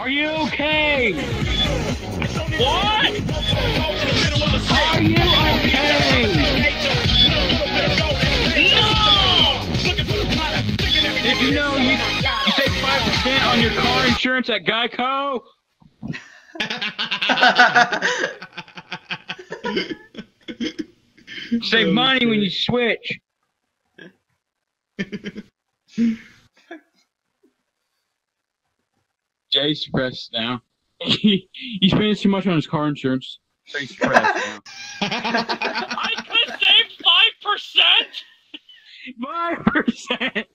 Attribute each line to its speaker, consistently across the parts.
Speaker 1: Are you okay?
Speaker 2: What?
Speaker 1: Are you okay?
Speaker 2: No!
Speaker 1: Did you know you, you save 5% on your car insurance at Geico? Save money when you switch. Jay's stressed now. he spends too much on his car insurance. So he's stressed now.
Speaker 2: I could save five percent.
Speaker 1: Five percent.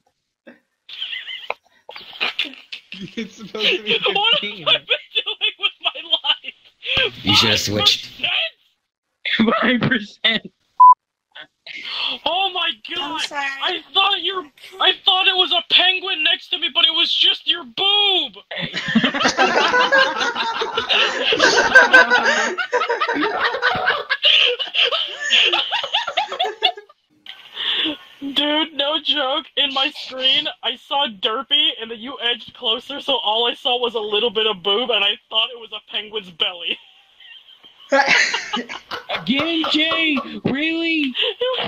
Speaker 3: it's supposed to be
Speaker 2: What have I been doing with my life?
Speaker 4: You should have switched.
Speaker 1: Five percent.
Speaker 2: Oh my god! I thought your I thought it was a penguin next to me, but it was just your boob. Dude, no joke. In my screen, I saw Derpy, and then you edged closer, so all I saw was a little bit of boob, and I thought it was a penguin's belly.
Speaker 1: Again, Jay? Really?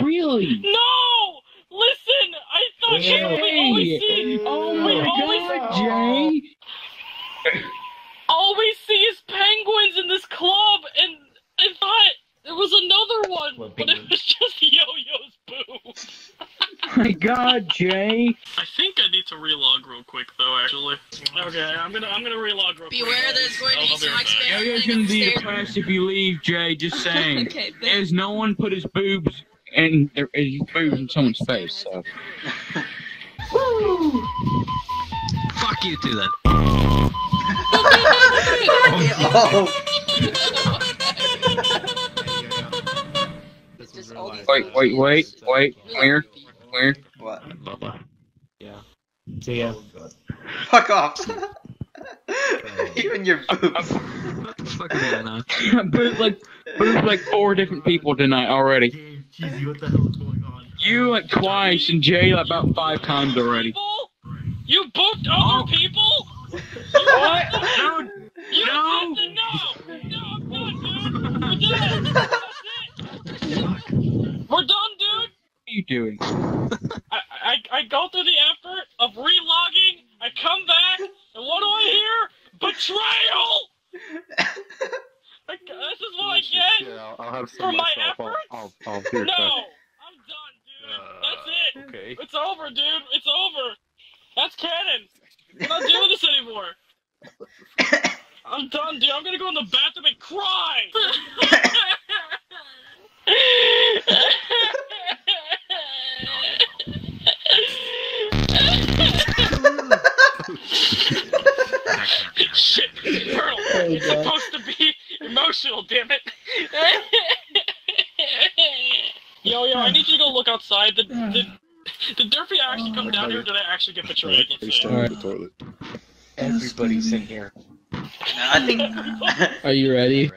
Speaker 1: Really?
Speaker 2: No! Listen, I thought you we always see
Speaker 1: Oh
Speaker 2: we
Speaker 1: my
Speaker 2: always
Speaker 1: god, Jay!
Speaker 2: all we see is penguins in this club, and I thought there was another one,
Speaker 4: What
Speaker 2: but it was just Yo-Yo's boo.
Speaker 1: My god, Jay!
Speaker 2: I think I need to relog real quick, though. Actually, okay, I'm gonna I'm gonna relog real quick.
Speaker 5: Beware, there's going to
Speaker 2: I'll-
Speaker 5: be
Speaker 2: I'll
Speaker 5: some
Speaker 2: right back.
Speaker 1: Yo
Speaker 5: experiment.
Speaker 1: gonna be depressed if you leave, Jay. Just saying.
Speaker 5: Okay, thank-
Speaker 1: There's no one put his boobs in their his boobs in someone's face. So. Woo!
Speaker 4: Fuck you too then.
Speaker 6: oh,
Speaker 3: This
Speaker 5: Just
Speaker 3: was
Speaker 5: all
Speaker 3: real
Speaker 5: these-
Speaker 3: life.
Speaker 1: Wait, wait, wait, wait. Where? Where?
Speaker 6: what?
Speaker 4: Bubba.
Speaker 3: See ya.
Speaker 6: Oh, Fuck off. Oh. Even your boobs.
Speaker 4: What the fuck is going on?
Speaker 1: Like boob like four different people tonight already.
Speaker 7: Cheesy, what the hell is going on?
Speaker 1: You like twice and Jay like about five times already.
Speaker 2: People? You booked other oh. people?
Speaker 1: What? No,
Speaker 2: You
Speaker 1: No.
Speaker 2: no, no, I'm done, dude. We're done. That's it. We're done, dude.
Speaker 1: what are you doing?
Speaker 2: I, I, I go through the effort of relogging, I come back, and what do I hear? Betrayal! Like, this is what I get?
Speaker 8: I'll, I'll have
Speaker 2: For
Speaker 8: some
Speaker 2: my
Speaker 8: myself. I'll,
Speaker 2: efforts?
Speaker 8: I'll, I'll hear
Speaker 2: No!
Speaker 8: that.
Speaker 2: I'm done, dude. That's it.
Speaker 8: Okay.
Speaker 2: It's over, dude. It's over. That's canon. We're not doing this anymore. I'm done, dude. I'm gonna go in the bathroom and cry. Shit, Pearl. it's supposed to be emotional, damn it. yo, yo, I need you to go look outside. Did, did, did Durfee actually come down here, or did I actually get betrayed? Let's
Speaker 8: He's still in the toilet.
Speaker 3: Everybody's in here.
Speaker 6: I think.
Speaker 9: Are you ready?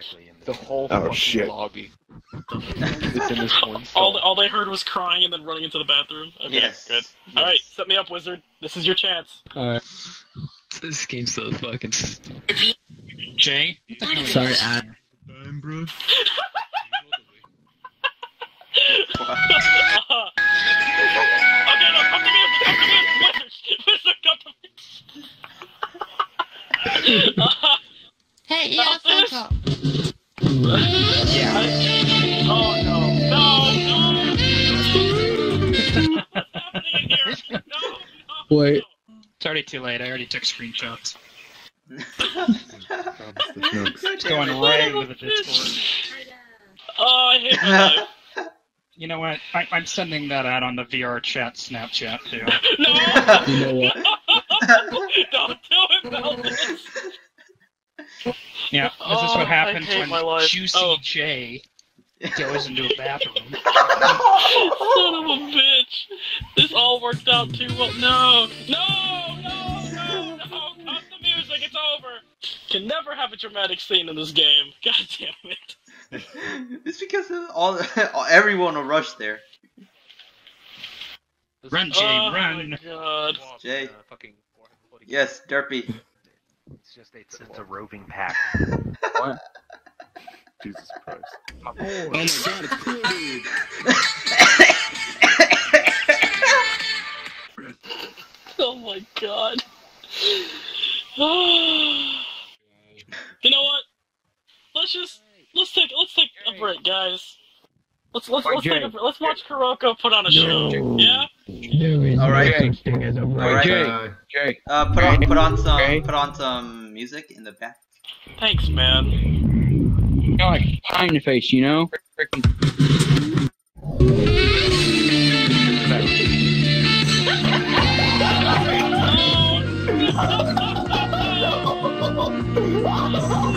Speaker 3: The whole
Speaker 8: Oh,
Speaker 3: fucking
Speaker 8: shit.
Speaker 3: lobby. It's in this one
Speaker 2: All, all they heard was crying and then running into the bathroom. Okay,
Speaker 6: Yes.
Speaker 2: good. All right, set me up, wizard. This is your chance.
Speaker 9: Alright.
Speaker 4: This game's so fucking. Stupid.
Speaker 2: Jay.
Speaker 9: Sorry, Ad.
Speaker 7: Time, bro.
Speaker 2: Okay, no, come to me, come to me, wizard, wizard, come to me. Uh,
Speaker 5: Hey, yeah,
Speaker 2: How's
Speaker 5: phone
Speaker 2: this? oh no, no, no! What's happening here? No, no.
Speaker 9: Wait.
Speaker 10: It's already too late. I already took screenshots.
Speaker 6: Oh, it's
Speaker 10: Going right into the Discord.
Speaker 2: Oh, I hate my life.
Speaker 10: You know what? I, I'm sending that out on the VRChat Snapchat too.
Speaker 2: No!
Speaker 9: You know what?
Speaker 2: Don't do it, Melvin!
Speaker 10: Yeah, this is
Speaker 2: Oh, I
Speaker 10: what happens when. Juicy
Speaker 2: Oh.
Speaker 10: J goes into a bathroom.
Speaker 2: Son of a bitch! This all worked out too well. No! No! No! No! Can never have a dramatic scene in this game. God damn it.
Speaker 6: it's because of all everyone will rush there.
Speaker 10: Run, Jay,
Speaker 2: oh
Speaker 10: run!
Speaker 2: my god.
Speaker 6: Jay.
Speaker 3: Uh,
Speaker 6: Yes, Derpy.
Speaker 5: It's just it's, it's a roving pack.
Speaker 1: What?
Speaker 8: Jesus Christ.
Speaker 9: Oh my god, it's cool, dude.
Speaker 2: Oh my god. you know what? Let's just let's take let's take a break, guys. Let's let's let's take a, let's watch Kuroko put on a show. Yeah.
Speaker 6: All right.
Speaker 1: Jay,
Speaker 6: All right.
Speaker 1: Jay, Jay.
Speaker 6: Uh, put on put on some
Speaker 1: Okay.
Speaker 6: put on some music in the back.
Speaker 2: Thanks, man.
Speaker 1: You know, like pie in the face, you know? Freaking.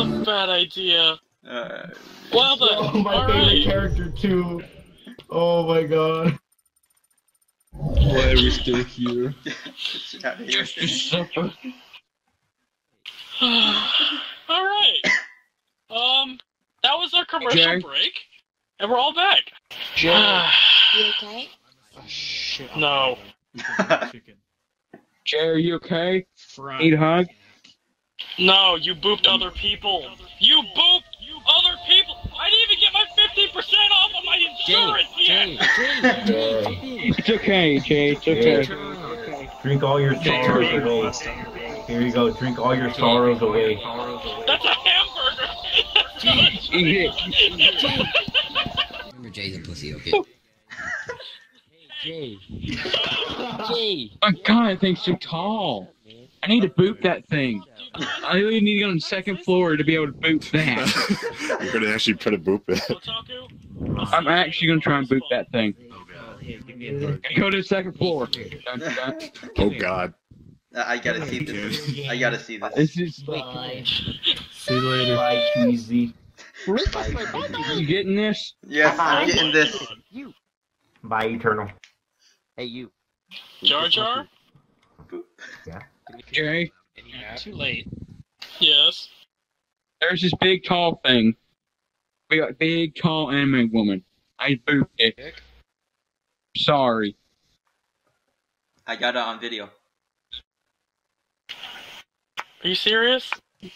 Speaker 2: a bad idea.
Speaker 6: Uh,
Speaker 2: Well then,
Speaker 7: Oh, my favorite
Speaker 2: alright.
Speaker 7: character too. Oh my god.
Speaker 9: Why are we still here?
Speaker 6: get out of here.
Speaker 1: Just, just suffer.
Speaker 2: Alright. Um, that was our commercial
Speaker 1: Jay?
Speaker 2: break. And we're all back.
Speaker 1: Jay,
Speaker 11: You okay?
Speaker 2: no.
Speaker 1: Jay, are you okay?
Speaker 10: Front.
Speaker 1: Need a hug?
Speaker 2: No, you booped other people. You booped you other people. I didn't even get my 50% off of my insurance yet.
Speaker 1: It's okay, Jay. It's okay.
Speaker 7: Drink all your sorrows away. Here you go. Drink all your sorrows away.
Speaker 2: That's a hamburger.
Speaker 1: Eat it.
Speaker 11: Remember Jay's a pussy, okay? Oh.
Speaker 1: Jay. Jay. My God, that thing's so tall. I need to boot that thing. I really need to go on the second floor to be able to boot that.
Speaker 8: You're gonna actually try to boot it.
Speaker 1: I'm actually gonna try and boot that thing. Go to the second floor.
Speaker 8: Oh God.
Speaker 6: I gotta see this. I gotta see this.
Speaker 1: This is.
Speaker 7: See you later. Bye, cheesy.
Speaker 1: You getting this?
Speaker 6: Yes, I'm getting this. You.
Speaker 7: Bye, eternal.
Speaker 5: Hey you.
Speaker 2: Jar Jar?
Speaker 1: Jay,
Speaker 10: Too late.
Speaker 2: Yes.
Speaker 1: there's this big tall thing. We got big tall anime woman. I booped it. Sorry.
Speaker 6: I got it on video.
Speaker 2: Are you serious?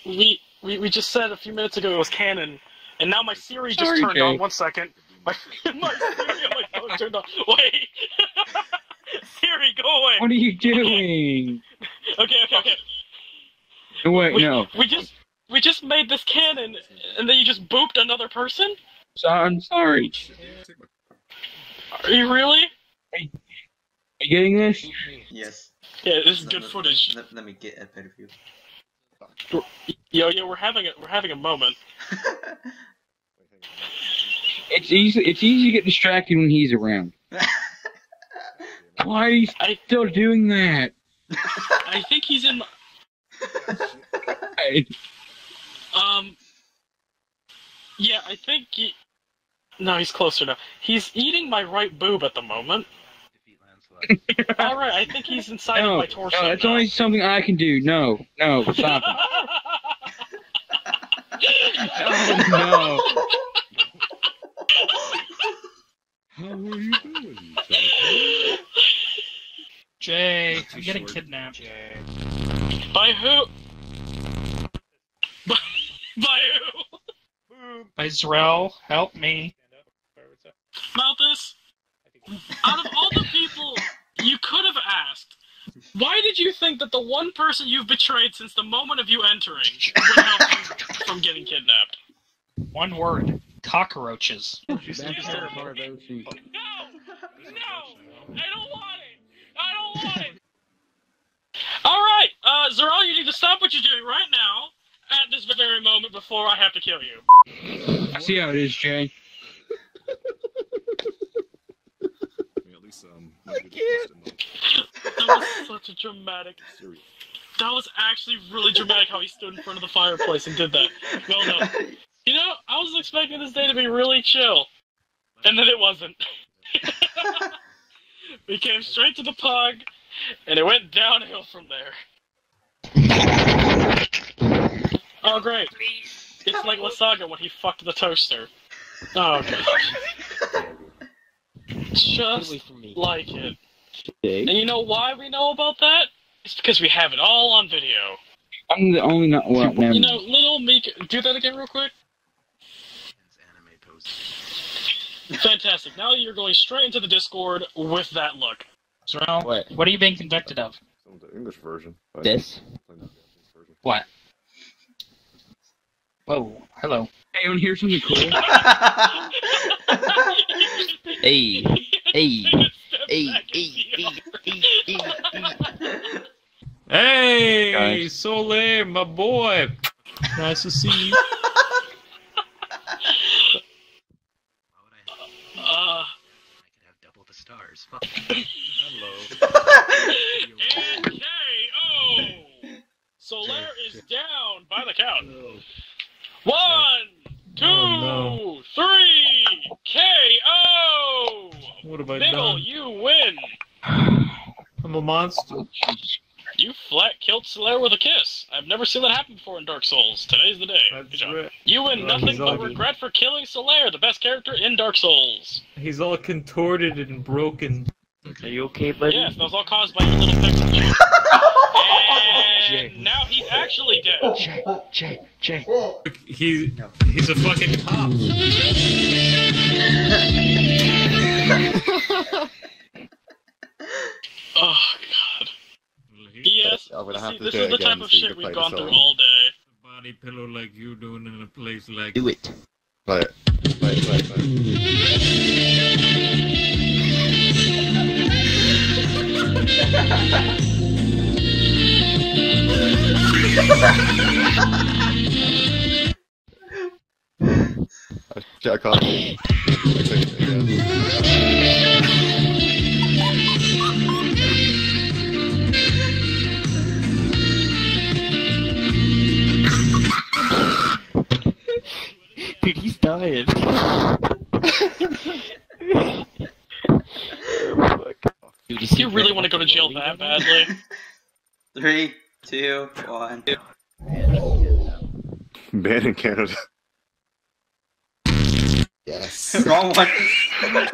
Speaker 2: We, we we just said a few minutes ago it was canon, and now my Siri just
Speaker 1: Sorry,
Speaker 2: turned
Speaker 1: Jay.
Speaker 2: on. One second. My, my Siri on my phone turned on. Wait. Siri, go away.
Speaker 1: What are you doing?
Speaker 2: Okay, okay, okay.
Speaker 1: No, Wait,
Speaker 2: we,
Speaker 1: no.
Speaker 2: We just we just made this canon, and then you just booped another person.
Speaker 1: So, I'm sorry.
Speaker 2: Are you really?
Speaker 1: Are you getting this?
Speaker 6: Yes.
Speaker 2: Yeah, this is
Speaker 6: Let-
Speaker 2: good
Speaker 6: let-
Speaker 2: footage.
Speaker 6: Let, let me get a better view.
Speaker 2: Yo, yo, we're having a we're having a moment.
Speaker 1: It's easy. It's easy to get distracted when he's around. Why are you
Speaker 2: I
Speaker 1: still doing that?
Speaker 2: I think he's in.
Speaker 1: I-
Speaker 2: Um. Yeah, I think he. No, he's closer now. He's eating my right boob at the moment. All right, I think he's inside
Speaker 1: no,
Speaker 2: of my torso.
Speaker 1: no, that's
Speaker 2: now.
Speaker 1: only something I can do. No, no, stop. Oh, no.
Speaker 8: How are you doing?
Speaker 10: Jay, I'm getting kidnapped.
Speaker 2: By who? By, by who?
Speaker 10: By Zrel, help me.
Speaker 2: Malthus, out of all the people you could have asked, why did you think that the one person you've betrayed since the moment of you entering would help you from getting kidnapped?
Speaker 10: One word. Cockroaches.
Speaker 2: No! No! I don't want it! I don't want it! Alright, uh, Zeral, you need to stop what you're doing right now, at this very moment, before I have to kill you.
Speaker 1: I see how it is, Jay.
Speaker 8: At least, um,
Speaker 1: I can't.
Speaker 2: That was such a dramatic. That was actually really dramatic how he stood in front of the fireplace and did that. Well done. You know, I was expecting this day to be really chill. And then it wasn't. we came straight to the pug, and it went downhill from there. Oh great! It's like Lasaga when he fucked the toaster. Oh god. Just like it. And you know why we know about that? It's because we have it all on video.
Speaker 1: I'm the only not well. Never.
Speaker 2: You know, little Mika, do that again real quick. Fantastic. Now you're going straight into the Discord with that look.
Speaker 10: Zero,
Speaker 1: What?
Speaker 10: what are you being convicted of?
Speaker 8: Some of the English version. but-
Speaker 1: This?
Speaker 10: What? Whoa, hello.
Speaker 1: Hey, you want to hear something cool?
Speaker 5: Hey, hey, hey, hey,
Speaker 12: Hey,
Speaker 1: Guys.
Speaker 12: Solaire, my boy. Nice to see you.
Speaker 2: Uh, I could have
Speaker 5: double the stars.
Speaker 2: and KO! Solaire is down by the count. One, oh, two,
Speaker 12: Oh,
Speaker 2: three, KO!
Speaker 12: What have I
Speaker 2: Niggle,
Speaker 12: done?
Speaker 2: you win!
Speaker 12: I'm a monster.
Speaker 2: You flat killed Solaire with a kiss. I've never seen that happen before in Dark Souls. Today's the day. Good
Speaker 12: That's
Speaker 2: job.
Speaker 12: right.
Speaker 2: You win
Speaker 12: Oh,
Speaker 2: nothing but
Speaker 12: ugly.
Speaker 2: regret for killing Solaire, the best character in Dark Souls.
Speaker 12: He's all contorted and broken.
Speaker 5: Are you okay, buddy?
Speaker 2: Yes, that was all caused by your little pecker. and now he's actually dead.
Speaker 5: Jay, Jay.
Speaker 12: He, he's a fucking cop.
Speaker 2: Oh god. Yes,
Speaker 8: I'm gonna
Speaker 2: see,
Speaker 8: have to
Speaker 2: this
Speaker 8: do
Speaker 2: is
Speaker 8: it
Speaker 2: the type of
Speaker 8: so
Speaker 2: shit we've gone through all day.
Speaker 12: Body pillow like you doing in a place like
Speaker 5: Do it.
Speaker 8: Play it. Play it, play it, play it. I I can't.
Speaker 5: Dude, he's dying. Dude,
Speaker 2: Do you really want to go to jail that badly?
Speaker 6: Three, two, one.
Speaker 8: Banned in Canada. Yes.
Speaker 6: Wrong one.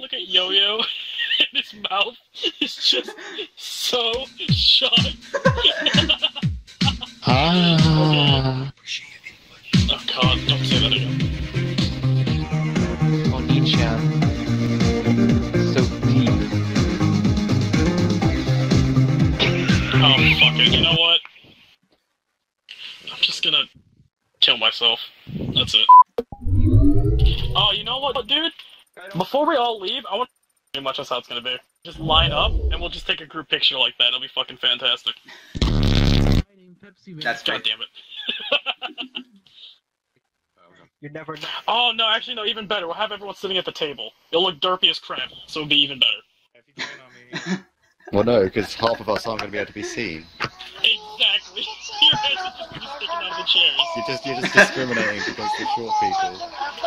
Speaker 2: Look at Yo-Yo, and his mouth is just so shocked.
Speaker 5: Ah.
Speaker 2: Oh god, don't say that again.
Speaker 5: Onicha.
Speaker 2: Fuck it, you know what? I'm just gonna kill myself. That's it. Oh, you know what, dude? Before we all leave, I want pretty much that's how it's gonna be. Just line up, and we'll just take a group picture like that. It'll be fucking fantastic.
Speaker 6: That's
Speaker 2: God
Speaker 6: right.
Speaker 2: damn it.
Speaker 5: You never know.
Speaker 2: Oh no, actually no, even better. We'll have everyone sitting at the table. It'll look derpy as crap, so it'll be even better.
Speaker 8: Well, no, because half of us aren't going to be able to be seen.
Speaker 2: Exactly. Your heads are just gonna be sticking out of the chairs.
Speaker 8: You're just you're just discriminating against the short people.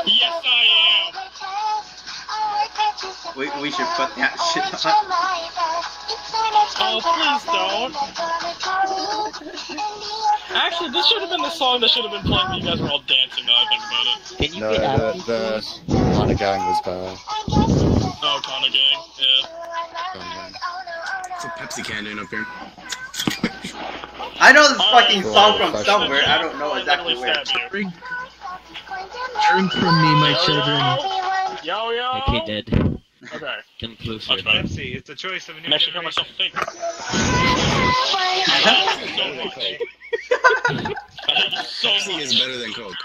Speaker 2: Yes, I am.
Speaker 6: We, we should put that shit on.
Speaker 2: Oh, please don't. Actually, this should have been the song that should have been playing when you guys were all dancing. Now I think about it.
Speaker 5: Can you
Speaker 8: No,
Speaker 5: get out
Speaker 8: the the Mana Gang was bad.
Speaker 2: Oh, Kana Gang. Yeah.
Speaker 9: It's a Pepsi can in up here.
Speaker 6: I know this
Speaker 2: Alright.
Speaker 6: Oh, fucking song from
Speaker 8: Well,
Speaker 6: somewhere. I don't know exactly where.
Speaker 2: stabbed.
Speaker 9: Drink, drink from me, my children.
Speaker 2: Yo yo.
Speaker 5: Okay, dead.
Speaker 2: Okay.
Speaker 5: Come closer.
Speaker 2: Much better.
Speaker 12: Pepsi, it's a choice of a new
Speaker 2: I'm actually hear myself think. so
Speaker 9: Pepsi
Speaker 2: much.
Speaker 9: is better than Coke.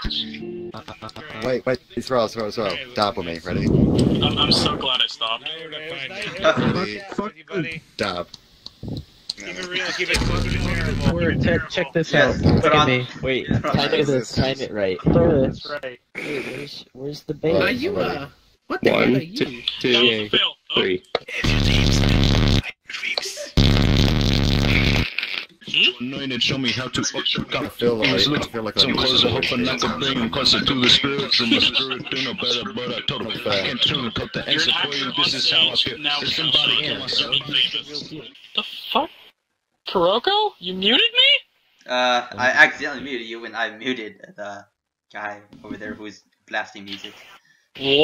Speaker 8: Wait, wait, Israel, Israel, Israel. Dab on me, ready?
Speaker 2: I'm, I'm so glad I stopped.
Speaker 8: Ready?
Speaker 9: Fuck
Speaker 8: Dab.
Speaker 12: Keep it real, keep it closer to terrible.
Speaker 13: Word, check, check this
Speaker 6: Yes,
Speaker 13: out. Look at me.
Speaker 5: Wait, time
Speaker 6: at
Speaker 5: this, time it right.
Speaker 13: Look at
Speaker 2: Right.
Speaker 5: Wait, where's, where's the
Speaker 9: Are
Speaker 5: base?
Speaker 8: Right.
Speaker 9: you, uh, what the hell are you?
Speaker 1: two,
Speaker 2: That was
Speaker 1: two,
Speaker 2: a fail. Oh,
Speaker 1: three.
Speaker 9: Anointed, show me how to
Speaker 8: I feel like I feel like
Speaker 9: Some
Speaker 8: I'm
Speaker 9: clothes I hope not to bring them closer to the spirits and the spirit do no better, but I told them I can't tune cut the answer for you. This is how I feel.
Speaker 2: Now
Speaker 9: If
Speaker 2: we
Speaker 9: somebody
Speaker 2: can
Speaker 9: kill myself.
Speaker 2: The fuck? Kuroko, you muted me?
Speaker 6: Uh, I accidentally muted you when I muted the guy over there who's blasting music.
Speaker 2: Wow!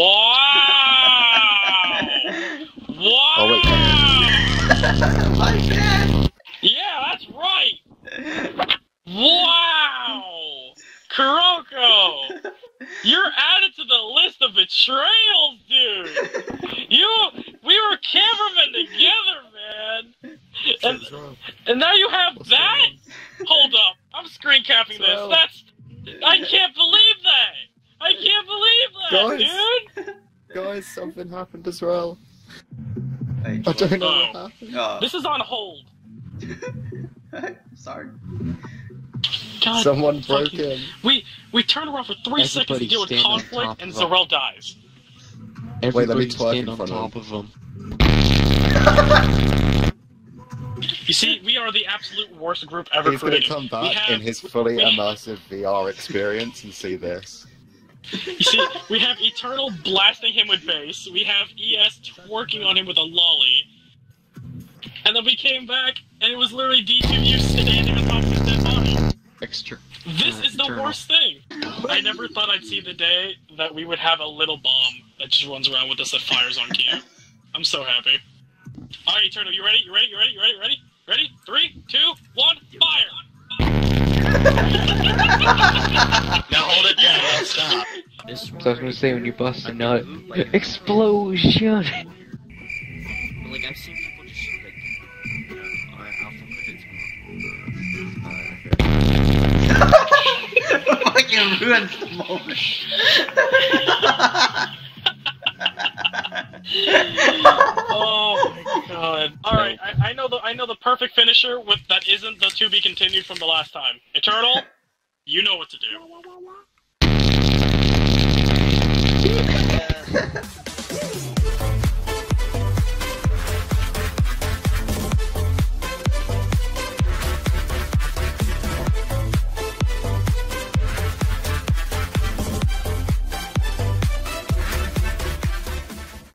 Speaker 2: wow!
Speaker 8: Oh wait.
Speaker 6: My bad.
Speaker 2: Yeah, that's right. Wow!
Speaker 8: Happened as well.
Speaker 6: Wait,
Speaker 8: I don't know
Speaker 2: Oh.
Speaker 8: what happened.
Speaker 6: Oh,
Speaker 2: This is on hold.
Speaker 6: sorry.
Speaker 2: God,
Speaker 8: Someone broke
Speaker 2: fucking-
Speaker 8: in.
Speaker 2: We we turn around for three seconds to deal with conflict, and
Speaker 4: of.
Speaker 2: Zarel dies.
Speaker 8: Wait, let me twerk
Speaker 4: stand
Speaker 8: in
Speaker 4: on
Speaker 8: front of
Speaker 4: top of them.
Speaker 2: You see, we are the absolute worst group ever
Speaker 8: He's gonna come back
Speaker 2: have,
Speaker 8: in his fully immersive VR experience and see this.
Speaker 2: You see, we have Eternal blasting him with bass. We have ES twerking on him with a lolly. And then we came back, and it was literally D2U standing on top of his dead body.
Speaker 4: Extra.
Speaker 2: This is the
Speaker 4: Eternal.
Speaker 2: worst thing. I never thought I'd see the day that we would have a little bomb that just runs around with us that fires on cue. I'm so happy. Alright, Eternal, you ready? You ready? You ready? You ready? Ready? Ready? Three, two, one!
Speaker 9: Now hold it down. Stop.
Speaker 5: This
Speaker 3: So I was gonna say when you bust a nut, explosion.
Speaker 11: Like I've seen people just like, alright, I'll fuck with it tomorrow.
Speaker 6: Fucking ruins the moment.
Speaker 2: oh my god! All right, I, I know the I know the perfect finisher with that isn't the to be continued from the last time. Eternal, you know what to do.